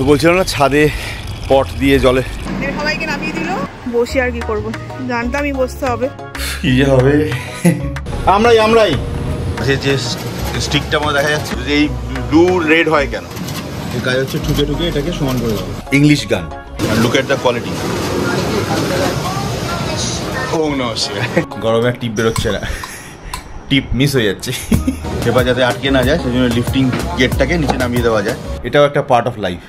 তো বলছিলাম না ছাদে পট দিয়ে জলে। এর সবাইকে নামিয়ে দিল। বসে আর কি করব। জানতামই বসতে হবে। কি যে হবে? আমরাই আমরাই। আচ্ছা যে স্টিকটা মনে দেখা যাচ্ছে যে এই ব্লু রেড হয় কেন? এর কাজ হচ্ছে ঠুকে ঠুকে এটাকে সমান করে দেওয়া ইংলিশ গান লুক এট দ্য কোয়ালিটি ও নমস্কার গরমে টিপ বেরোচ্ছে না। টিপ মিস হয়ে যাচ্ছে। এবার যাতে আটকে না যায় সেই জন্য লিফটিং গেটটাকে নিচে নামিয়ে দেওয়া যায়। এটাও একটা part of life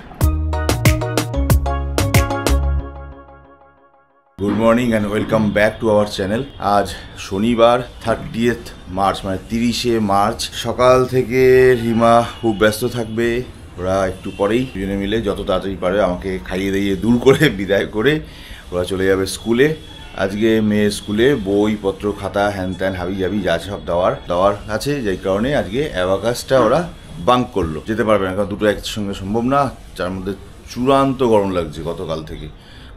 good morning and welcome back to our channel আজ শনিবার থার্টিয়েথ মার্চ মানে তিরিশে মার্চ সকাল থেকে রিমা খুব ব্যস্ত থাকবে। ওরা একটু পরেই দুজনে মিলে যত তাড়াতাড়ি পারে আমাকে খাইয়ে দাইয়ে দূর করে, বিদায় করে ওরা চলে যাবে স্কুলে। আজকে মেয়ে স্কুলে বইপত্র খাতা, হ্যান ত্যান, হাবি জাবি যা সব দেওয়ার দেওয়ার আছে। যেই কারণে আজকে অ্যাভাকাসটা ওরা বাঙ্ক করল। যেতে পারবে না, কারণ দুটো একসঙ্গে সম্ভব না। যার মধ্যে চূড়ান্ত গরম লাগছে গতকাল থেকে।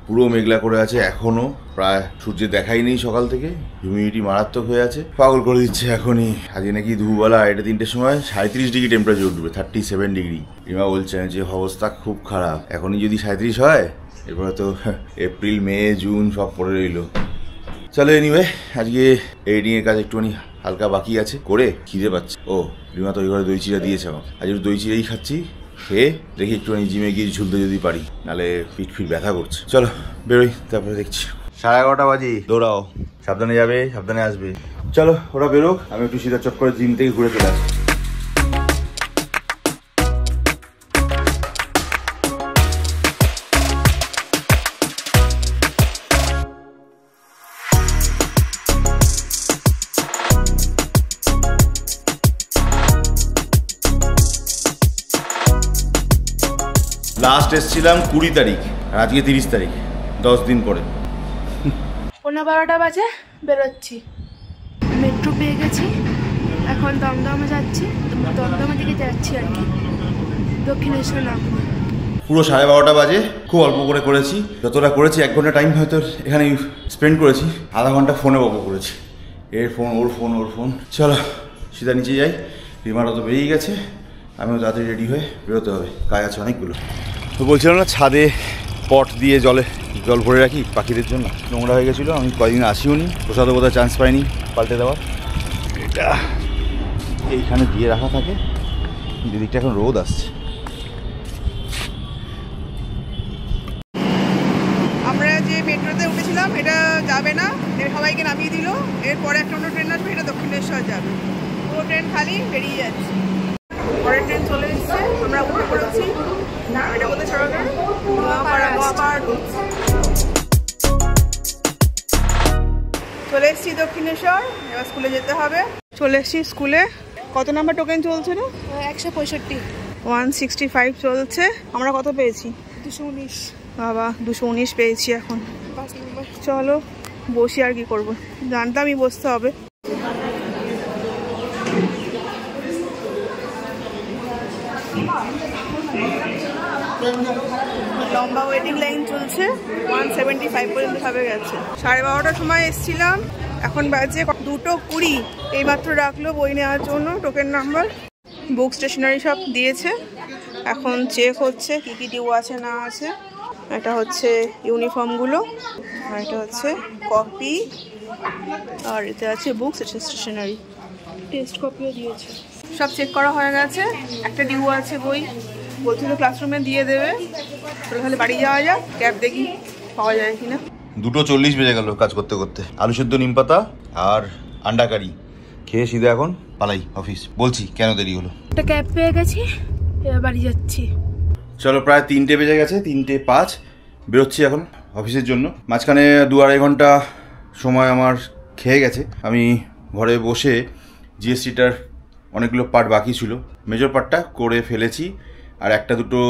পুরো মেঘলা করে আছে এখনও। প্রায় সূর্যের দেখাই নেই সকাল থেকে। হিউমিডিটি মারাত্মক হয়ে আছে। পাগল করে দিচ্ছে এখনই। আজকে নাকি দুপুরবেলা আড়াইটা তিনটের সময় সাঁত্রিশ ডিগ্রি টেম্পারেচার উঠবে থার্টি সেভেন ডিগ্রি। রিমা বলছেন যে, অবস্থা খুব খারাপ। এখনই যদি সাঁত্রিশ হয়, এরপরে তো এপ্রিল, মে, জুন সব পড়ে রইল। চলো এনিওয়ে আজকে এডিটিং এর কাজ একটুখানি হালকা বাকি আছে, করে খিদে পাচ্ছে। ও রিমা তো ওই ঘরে দই চিরা দিয়েছে আমাকে। আজ দই চিরাই খাচ্ছি। খেয়ে দেখি একটুখানি জিমে গিয়ে ঝুলতে যদি পারি নাহলে পিঠ ফিট ব্যথা করছে। চলো বেরোই তারপরে দেখছি। সাড়ে এগারোটা বাজি। দৌড়াও। সাবধানে যাবে সাবধানে আসবে। চলো ওরা বেরোক আমি একটু সিধা চট করে জিম থেকে ঘুরে চলে আসি। লাস্ট এসছিলাম কুড়ি তারিখ আর আজকে তিরিশ তারিখ দশ দিন পরে। পনেরো বারোটা বাজে বেরোচ্ছি। মেট্রো পেয়ে গেছি এখন দমদমে যাচ্ছি দমদমের দিকে যাচ্ছি আর কি দক্ষিণেশ্বর নাম পুরো সাড়ে বারোটা বাজে খুব অল্প করে করেছি। যতটা করেছি এক ঘণ্টা টাইম হয়তো এখানে স্পেন্ড করেছি আধা ঘণ্টা ফোনে বকো করেছি। এর ফোন ওর ফোন ওর ফোন চলো সিধা নিচে যাই রিমাটা তো বেরিয়ে গেছে। আমিও তাড়াতাড়ি রেডি হয়ে বেরোতে হবে। কাজ আছে অনেকগুলো। তো বলছিলাম না ছাদে পট দিয়ে জলে জল ভরে রাখি পাখিদের জন্য। নোংরা হয়ে গেছিল আমি কদিন আসিও নি প্রসাদও বোধহয় চান্স পাইনি পাল্টে দেওয়ার। এটা এইখানে দিয়ে রাখা থাকে দিদিকটা এখন রোদ আসছে। আমরা যে মেট্রোতে উঠেছিলাম এটা যাবে না এর সবাইকে নামিয়ে দিল এরপরে একটা অন্য ট্রেন আসবে এটা দক্ষিণেশ্বর যাবে। পুরো ট্রেন খালি বেরিয়ে যাচ্ছে। পরের ট্রেন চলে এসেছে আমরা উঠে পড়েছি। এটা কোথায় সড়কে নোয়াপাড়া নোয়াপাড়া ঢুকছে চলে এসেছি দক্ষিণেশ্বর এবার স্কুলে যেতে হবে। চলে এসেছি স্কুলে। কত নাম্বার টোকেন চলছে রে? একশো পঁয়ষট্টি। ওয়ান সিক্সটি ফাইভ চলছে। আমরা কত পেয়েছি? দুশো উনিশ। বাবা দুশো উনিশ পেয়েছি এখন। চলো বসি আর কি করব। জানতামই বসতে হবে। লম্বা ওয়েটিং লাইন চলছে। ওয়ান সেভেন্টি ফাইভ পর্যন্ত ভাবে গেছে। সাড়ে বারোটার সময় এসছিলাম। এখন বাজে দুটো কুড়ি। এইমাত্র রাখল বই নেওয়ার জন্য টোকেন নাম্বার বুক স্টেশনারি সব দিয়েছে। এখন চেক হচ্ছে কী কী ডিউ আছে, না আছে। এটা হচ্ছে ইউনিফর্মগুলো আর এটা হচ্ছে কপি আর এতে আছে বুকস স্টেশনারি টেস্ট কপিও দিয়েছে। সব চেক করা হয়ে গেছে। একটা ডিউ আছে বই। বলছিল ক্লাসরুমে দিয়ে দেবে। চলো তাহলে বাড়ি যাওয়া যাক ক্যাব দেখি পাওয়া যায় কিনা। দুটো চল্লিশ বেজে গেল কাজ করতে করতে। আলু সেদ্ধ নিম পাতা আর আন্ডা কারি। খেয়ে সিধা এখন পালাই অফিস বলছি কেন দেরি হলো? একটা ক্যাব পেয়ে গেছি এবার বাড়ি যাচ্ছি। চলো প্রায় তিনটে বেজে গেছে তিনটে পাঁচ। বেরোচ্ছি এখন অফিসের জন্য। মাঝখানে দু আড়াই ঘণ্টা সময় আমার খেয়ে গেছে। আমি ঘরে বসে জিএসটিটার অনেকগুলো পার্ট বাকি ছিল। মেজর পার্টটা করে ফেলেছি। আর একটা দুটো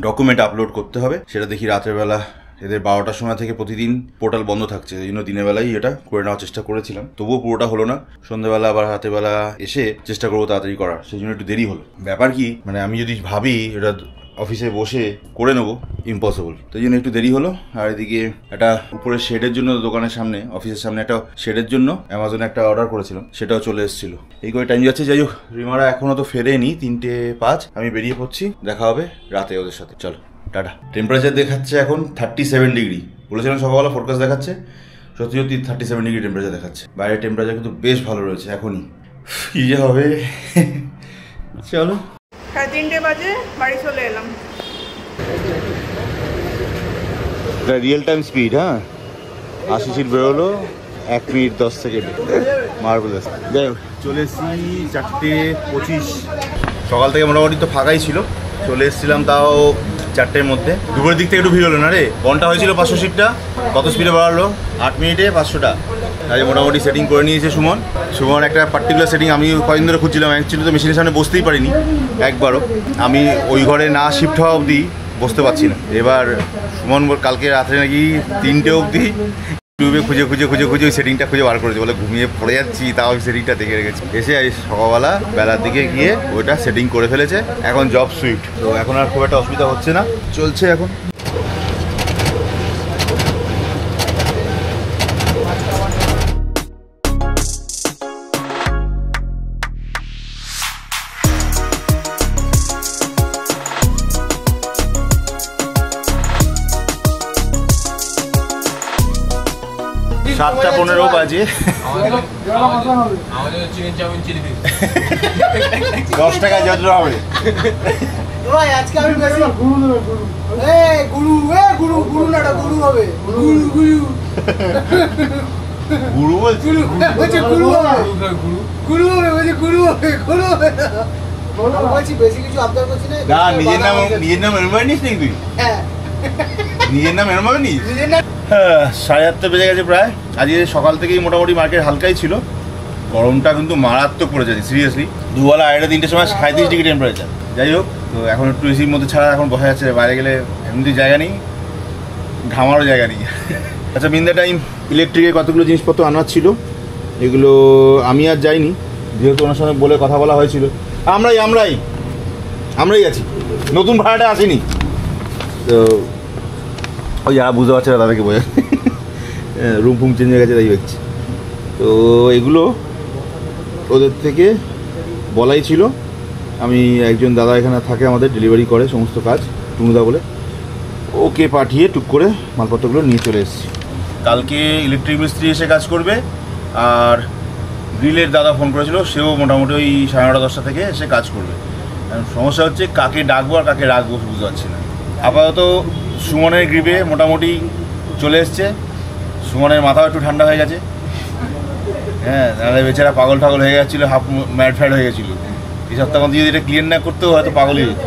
ডকুমেন্ট আপলোড করতে হবে। সেটা দেখি রাতের বেলা, এদের বারোটার সময় থেকে প্রতিদিন পোর্টাল বন্ধ থাকছে। এই জন্য দিনের বেলায় এটা করে নেওয়ার চেষ্টা করেছিলাম। তবুও পুরোটা হলো না। সন্ধ্যাবেলা আবার হাতে বেলা এসে চেষ্টা করব তাড়াতাড়ি করার। সেই জন্য একটু দেরি হলো। ব্যাপার কি মানে আমি যদি ভাবি, এটা অফিসে বসে করে নেব ইম্পসিবল তো জন্য একটু দেরি হলো। আর এদিকে একটা উপরের শেডের জন্য দোকানের সামনে অফিসের সামনে একটা শেডের জন্য অ্যামাজনে একটা অর্ডার করেছিলাম, সেটাও চলে এসেছিল। এই করে টাইম যাচ্ছে। যাই হোক, রিমারা এখনও তো ফেরেনি, তিনটে পাঁচ। আমি বেরিয়ে পড়ছি, দেখা হবে রাতে ওদের সাথে। চলো, টাটা। টেম্পারেচার দেখাচ্ছে এখন থার্টি সেভেন ডিগ্রি বলেছিলাম সকালবেলা ফোরকাস্ট দেখাচ্ছে। সত্যি সত্যি থার্টি সেভেন ডিগ্রি টেম্পারেচার দেখাচ্ছে। বাইরের টেম্পারেচার কিন্তু বেশ ভালো রয়েছে, এখনই। কী যে হবে? চলো। রিয়েল টাইম স্পিড হ্যাঁ? আশি সিট বেরোলো, এক মিনিট দশ চলে এসেছি চারটে পঁচিশ। সকাল থেকে মোটামুটি তো ফাঁকাই ছিল। চলে এসেছিলাম তাও চারটের মধ্যে। দুপুরের দিক থেকে একটু ভিড় হলো না রে? ঘণ্টা হয়েছিল পাঁচশো সিটটা, কত স্পিডে বাড়ালো? আট মিনিটে পাঁচশোটা। আজ মোটামুটি সেটিং করে নিয়েছে সুমন। সুমন একটা পার্টিকুলার সেটিং আমি কয়েকদিন ধরে খুঁজছিলাম অ্যাকচুয়ালি তো মেশিনের সামনে বসতেই পারিনি একবারও। আমি ওই ঘরে না শিফট হওয়া অবধি বসতে পারছি না। এবার সুমন কালকে রাত্রে নাকি তিনটে অবধি ইউটিউবে খুঁজে খুঁজে খুঁজে খুঁজে ওই সেটিংটা খুঁজে বার করেছে। বলে ঘুমিয়ে পড়ে যাচ্ছি, তাও ওই সেটিংটা দেখে রেখেছি। এসে এই সকালবেলা বেলার দিকে গিয়ে ওইটা সেটিং করে ফেলেছে। এখন জব সুইফট তো এখন আর খুব একটা অসুবিধা হচ্ছে না। চলছে এখন। সাতটা পনেরো বাজে। দশ টাকা যত হবে। আজকে আমি বেশি। গুরু দেবে গুরু এ গুরু এ গুরু গুরু না গুরু হবে। গুরু গুরু। গুরু বলছি। গুরু বলছে। গুরু হবে। গুরু গুরু হবে বলছে গুরু হবে গুরু হবে। বলছি বেশি কিছু আবদার করছি না। না নিজের নাম নিজের নাম এরম নিস নাকি তুই? হ্যাঁ। নিজের নাম নিস নিজের হ্যাঁ, সাড়ে আটটা বেজে গেছে প্রায়। আজকে সকাল থেকেই মোটামুটি মার্কেট হালকাই ছিল। গরমটা কিন্তু মারাত্মক পড়ে যাচ্ছে সিরিয়াসলি দুবেলা আড়াইটা তিনটের সময় সাঁত্রিশ ডিগ্রি টেম্পারেচার যাই হোক তো এখন একটু এসির মধ্যে ছাড়া এখন বসা যাচ্ছে বাইরে গেলে এমনি জায়গা নেই ঘামারও জায়গা নেই। আচ্ছা টাইম ইলেকট্রিকের কতগুলো জিনিসপত্র আনার ছিল? এগুলো আমি আর যাইনি যেহেতু ওনার সঙ্গে বলে কথা বলা হয়েছিল। আমরাই আমরাই আমরাই আছি। নতুন ভাড়াটা আসেনি। তো ওই যারা বুঝতে পারছে না তাদেরকে বোঝা রুম ফুম চেঞ্জ হয়ে গেছে, তাই দেখছি। তো এগুলো ওদের থেকে বলাই ছিল। আমি একজন দাদা এখানে থাকে আমাদের ডেলিভারি করে সমস্ত কাজ, টুনুদা বলে। ওকে পাঠিয়ে টুক করে মালপত্রগুলো নিয়ে চলে এসেছি। কালকে ইলেকট্রিক মিস্ত্রি এসে কাজ করবে, আর গ্রিলের দাদা ফোন করেছিল, সেও মোটামুটি ওই সাড়ে নটা, দশটা থেকে এসে কাজ করবে। সমস্যা হচ্ছে কাকে ডাকবো আর কাকে রাখব, বুঝতে পারছি না। আপাতত সুমনের গ্রিপে মোটামুটি চলে এসছে। সুমনের মাথাও একটু ঠান্ডা হয়ে গেছে। হ্যাঁ বেচারা পাগল টাগল হয়ে যাচ্ছিল হাফ ম্যাড ফ্যাড হয়ে গেছিল। এই সপ্তাহ যদি এটা ক্লিয়ার না করতেও হয়তো পাগলই যেত।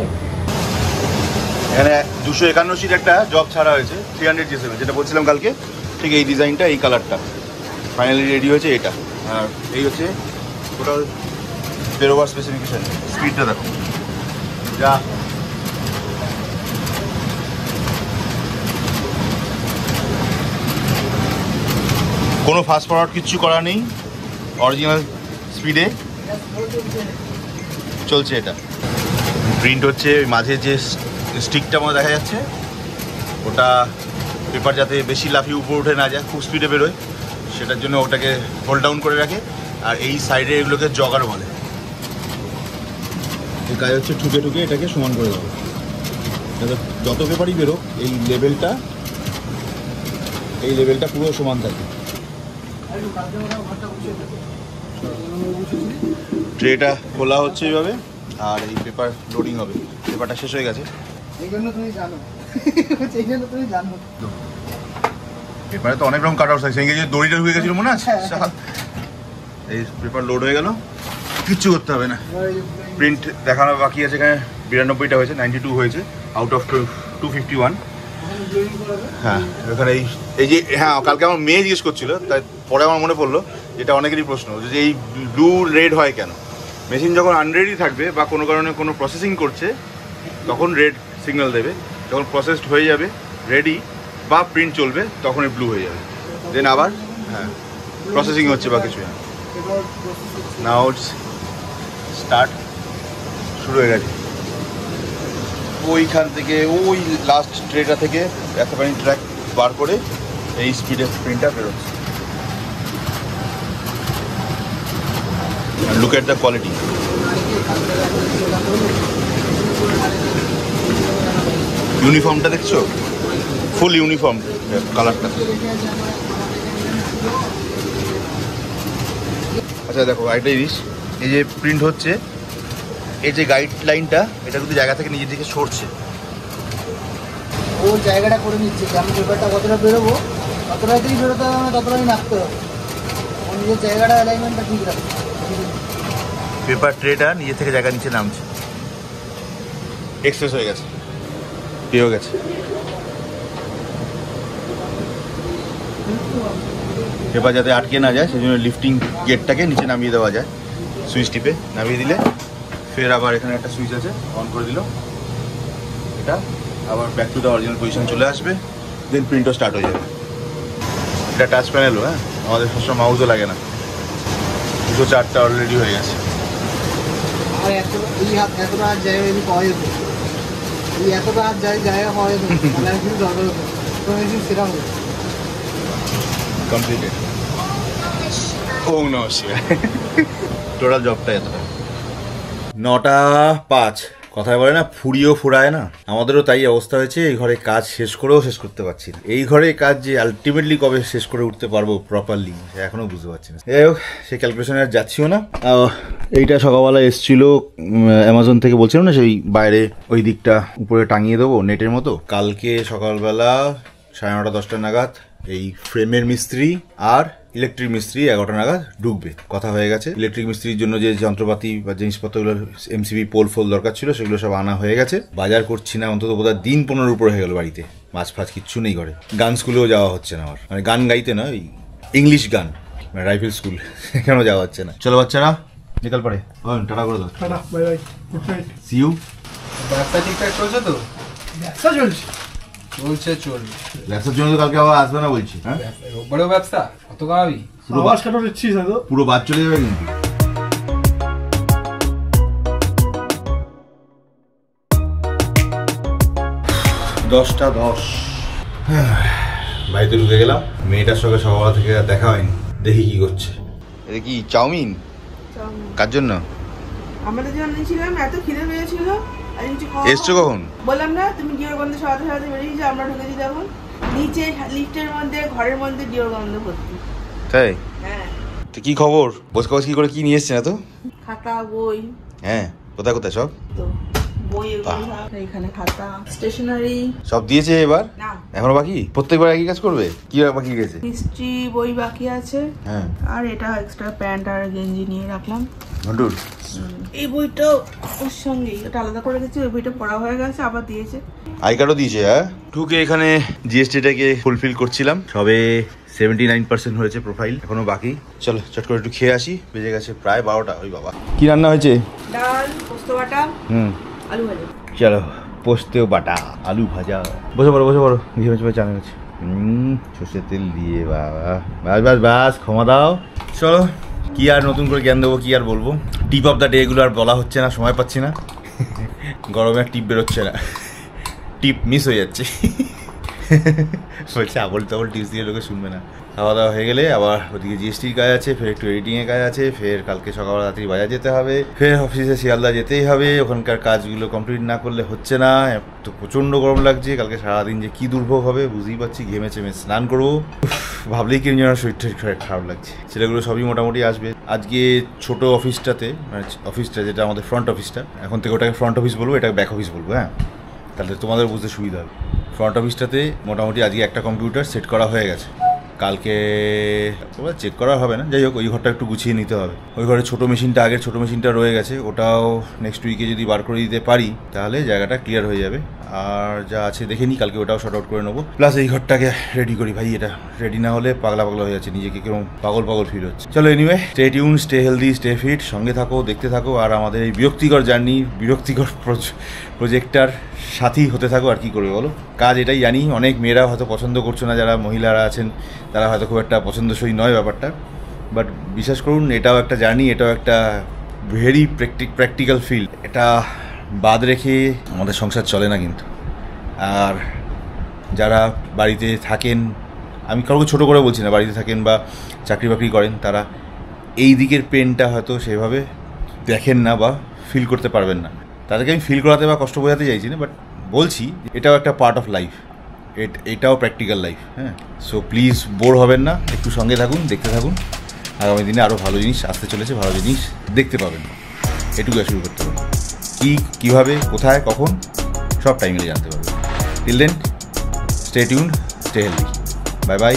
এখানে দুশো একান্ন সিট একটা জব ছাড়া হয়েছে থ্রি হান্ড্রেড জিএসএম যেটা বলছিলাম কালকে। ঠিক এই ডিজাইনটা এই কালারটা ফাইনালি রেডি হয়েছে এটা। আর এই হচ্ছে টোটাল বেরোবার স্পেসিফিকেশান স্পিডটা দেখো। যা কোনো ফাস্ট ফরওয়ার্ড কিচ্ছু করা নেই। অরিজিনাল স্পিডে চলছে এটা। প্রিন্ট হচ্ছে মাঝে যে স্টিকটা মনে দেখা যাচ্ছে, ওটা পেপার যাতে বেশি লাফিয়ে উপর উঠে না যায়, খুব স্পিডে বেরোয়, সেটার জন্য ওটাকে হোল্ড ডাউন করে রাখে, আর এই সাইডে এগুলোকে জগার বলে। এই কাজ হচ্ছে ঠুকে ঠুকে এটাকে সমান করে দেবো যত পেপারই বেরোক, এই লেভেলটা এই লেভেলটা পুরো সমান থাকে। ট্রেটা খোলা হচ্ছে এইভাবে আর এই পেপার লোডিং হবে। পেপারটা শেষ হয়ে গেছে। পেপারে তো অনেক রকম কাট আউট থাকে। সেই যে দড়িটা ঢুকে গেছিল মনে আছে? হ্যাঁ। এই পেপার লোড হয়ে গেল। কিচ্ছু করতে হবে না। প্রিন্ট দেখানো বাকি আছে এখানে। বিরানব্বইটা হয়েছে নাইনটি টু হয়েছে out of two fifty one হ্যাঁ এখানে এই এই যে হ্যাঁ কালকে আমার মেয়ে জিজ্ঞেস করছিল, তাই পরে আমার মনে পড়ল, যেটা অনেকেরই প্রশ্ন, যে এই ব্লু রেড হয় কেন? মেশিন যখন আনরেডি থাকবে বা কোনো কারণে কোনো প্রসেসিং করছে, তখন রেড সিগন্যাল দেবে। যখন প্রসেসড হয়ে যাবে রেডি বা প্রিন্ট চলবে, তখনই ব্লু হয়ে যাবে। দেন আবার হ্যাঁ প্রসেসিং হচ্ছে বা কিছু নাও স্টার্ট শুরু হয়ে গেছে। ওইখান থেকে, ওই লাস্ট ট্রেটা থেকে এতখানি ট্র্যাক বার করে এই স্পিডে প্রিন্টটা বেরোচ্ছে। লুক এট দ্য কোয়ালিটি ইউনিফর্মটা দেখছ? ফুল ইউনিফর্ম কালারটা আচ্ছা দেখো, আরেকটা জিনিস। এই যে প্রিন্ট হচ্ছে এই যে গাইড লাইনটা এটা কিন্তু জায়গা থেকে নিজে থেকে সরছে। ও জায়গাটা করে নিচ্ছে যে আমি পেপারটা কতটা বেরোবো ততটাতেই বেরোতে হবে আমার ততটাই নাচতে হবে। ও নিজের জায়গাটা অ্যালাইনমেন্টটা ঠিক রাখবে পেপার ট্রেটা নিজে থেকে জায়গা নিচে নামছে। এক্সপ্রেস হয়ে গেছে। পেয়েও গেছে। পেপার যাতে আটকে না যায় সেই জন্য লিফটিং গেটটাকে নিচে নামিয়ে দেওয়া যায়। সুইচ টিপে নামিয়ে দিলে ফের আবার এখানে একটা সুইচ আছে অন করে দিল। এটা আবার back to the original position চলে আসবে দেন প্রিন্টও স্টার্ট হয়ে যাবে। এটা টাচ প্যানেলও হ্যাঁ? আমাদের সবসময় মাউসও লাগে না। দুশো চারটা অলরেডি হয়ে গেছে। কমপ্লিটেড ও নো। টোটাল জবটা এতটা। নটা পাঁচ। কথায় বলে না ফুরিয়েও ফুরায় না। আমাদেরও তাই অবস্থা হয়েছে, এই ঘরে কাজ শেষ করেও শেষ করতে পারছি না। এই ঘরে কাজ যে আলটিমেটলি কবে শেষ করে উঠতে পারব প্রপারলি এখনও বুঝতে পারছি না। যাই হোক, সেই ক্যালকুলেশনে আর যাচ্ছিও না। এইটা সকালবেলা এসছিল অ্যামাজন থেকে বলছিলাম না, সেই বাইরে ওই দিকটা উপরে টাঙিয়ে দেবো নেটের মতো। কালকে সকালবেলা সাড়ে নটা দশটা নাগাদ এই ফ্রেমের মিস্ত্রি আর ইলেকট্রিক মিস্ত্রি এগারোটা নাগাদ ঢুকবে। কথা হয়ে গেছে। ইলেকট্রিক মিস্ত্রির জন্য যে যন্ত্রপাতি বা জিনিসপত্রগুলো এমসিবি পোল ফোল দরকার ছিল সেগুলো সব আনা হয়ে গেছে। বাজার করছি না অন্তত বোধহয় দিন পনেরোর উপরে হয়ে গেল বাড়িতে। মাছ ফাছ কিচ্ছু নেই ঘরে। গান স্কুলেও যাওয়া হচ্ছে না আমার। মানে গান গাইতে না ওই ইংলিশ গান। মানে রাইফেল স্কুল সেখানেও যাওয়া হচ্ছে না। চলো বাচ্চারা নিকাল পরে। টাটা করে দাও। Tata bye bye. Good night. See you ব্যবসা ঠিকঠাক চলছে তো? ব্যবসা চলছে। চলছে চলবে। ব্যবসার জন্য তো কালকে আবার আসবে না বলছি হ্যাঁ? রোববারেও ব্যবসা? কত কামাবি পুরো আওয়াজ কাটা দিচ্ছিস হয়তো পুরো বাদ চলে যাবে কিন্তু। দশটা দশ। বাড়িতে ঢুকে গেলাম মেয়েটার সঙ্গে সকালবেলা থেকে আর দেখা হয়নি। দেখি কি করছে। এটা কি চাউমিন? কার জন্য? আমাদের জন্য ছিলাম এত খিদে পেয়েছিল। এসছো কখন? বললাম না তুমি ডিওর গন্ধ সরাতে সরাতে বেরিয়ে যাও আমরা ঢুকেছি তখন। নিচে লিফটের মধ্যে ঘরের মধ্যে ডিওর গন্ধ ভর্তি। তাই? হ্যাঁ। তো কি খবর? বস কাগজ কি করে কি নিয়ে এসছে না তো? খাতা বই। হ্যাঁ কোথায় কোথায় সব? তো বই এখানে খাতা স্টেশনারি সব দিয়েছে এবার? এখনও বাকি? প্রত্যেকবার একই কাজ করবে? কি বাকি গেছে? হিস্ট্রি বই বাকি আছে। হ্যাঁ। আর এটা এক্সট্রা প্যান্ট আর গেঞ্জি নিয়ে রাখলাম। ঘন্টুর এই বইটা ওর সঙ্গেই ওটা আলাদা করে গেছি ওই বইটা পড়া হয়ে গেছে আবার দিয়েছে। আই কার্ডও দিয়েছে হ্যাঁ? ঢুকে এখানে জিএসটিটাকে ফুলফিল করছিলাম। সবে সেভেন্টি নাইন পার্সেন্ট হয়েছে প্রোফাইল এখনও বাকি। চলো চট করে একটু খেয়ে আসি বেজে গেছে প্রায় বারোটা ওই বাবা। কি রান্না হয়েছে? ডাল পোস্ত বাটা হুম। আলু ভাজা। চলো পোস্তেও বাটা আলু ভাজা। বসে পড়ো বসে পড়ো ঘি মেছে চান গেছে হুম সর্ষের তেল দিয়ে বাবা বাস বাস বাস ক্ষমা দাও। চলো। কি আর নতুন করে জ্ঞান দেবো, কি আর বলব? টিপ অফ দ্য ডে এগুলো আর বলা হচ্ছে না, সময় পাচ্ছি না। গরমে আর টিপ বেরোচ্ছে না। টিপ মিস হয়ে যাচ্ছে। বলছে আবল তাবল টিপস দিয়ে লোকে শুনবে না। খাওয়া দাওয়া হয়ে গেলে আবার ওদিকে জিএসটির কাজ আছে, ফের একটু এডিটিংয়ের কাজ আছে, ফের কালকে সকাল রাত্রি বাজার যেতে হবে, ফের অফিসে শিয়ালদা যেতেই হবে, ওখানকার কাজগুলো কমপ্লিট না করলে হচ্ছে না তো প্রচণ্ড গরম লাগছে, কালকে সারাদিন যে কী দুর্ভোগ হবে বুঝতেই পারছি, ঘেমে চেমে স্নান করব। ভাবলেই কি যেন শরীরটা খারাপ লাগছে। ছেলেগুলো সবই মোটামুটি আসবে। আজকে ছোট অফিসটাতে মানে অফিসটা যেটা আমাদের ফ্রন্ট অফিসটা এখন থেকে ওটাকে ফ্রন্ট অফিস বলব, এটাকে ব্যাক অফিস বলব হ্যাঁ? তাহলে তোমাদের বুঝতে সুবিধা হবে। ফ্রন্ট অফিসটাতে মোটামুটি আজকে একটা কম্পিউটার সেট করা হয়ে গেছে। কালকে চেক করা হবে না। যাই হোক, ওই ঘরটা একটু গুছিয়ে নিতে হবে। ওই ঘরে ছোটো মেশিনটা, আগের ছোটো মেশিনটা রয়ে গেছে। ওটাও নেক্সট উইকে যদি বার করে দিতে পারি, তাহলে জায়গাটা ক্লিয়ার হয়ে যাবে। আর যা আছে দেখে নিই, কালকে ওটাও শর্ট আউট করে নেব। প্লাস এই ঘরটাকে রেডি করি ভাই, এটা রেডি না হলে পাগলা পাগলা হয়ে যাচ্ছে, নিজেকে কীরকম পাগল পাগল ফিল হচ্ছে। চলো anyway stay tune stay healthy stay fit সঙ্গে থাকো, দেখতে থাকো, আর আমাদের এই বিরক্তিকর জার্নি বিরক্তিকর প্রজেক্টটার সাথী হতে থাকো আর কি করবে বলো? কাজ এটাই জানি, অনেক মেয়েরা হয়তো পছন্দ করছ না, যারা মহিলারা আছেন, তারা হয়তো খুব একটা পছন্দসই নয় ব্যাপারটা। বাট বিশ্বাস করুন, এটাও একটা জার্নি, এটাও একটা ভেরি প্র্যাকটিক প্র্যাকটিক্যাল ফিল্ড এটা বাদ রেখে আমাদের সংসার চলে না কিন্তু। আর যারা বাড়িতে থাকেন, আমি কাউকে ছোটো করে বলছি না, বাড়িতে থাকেন বা চাকরি বাকরি করেন, তারা এই দিকের পেনটা হয়তো সেভাবে দেখেন না বা ফিল করতে পারবেন না। তাদেরকে আমি ফিল করাতে বা কষ্ট বোঝাতে চাইছি না বাট বলছি এটাও একটা পার্ট অফ লাইফ এটাও প্র্যাকটিক্যাল লাইফ হ্যাঁ? সো প্লিজ বোর হবেন না, একটু সঙ্গে থাকুন, দেখতে থাকুন। আগামী দিনে আরও ভালো জিনিস আসতে চলেছে, ভালো জিনিস দেখতে পাবেন। এটুকু শুরু করতে হবে। কী, কীভাবে, কোথায়, কখন, সব টাইমে জানতে পারবেন। Till then stay tune stay healthy bye bye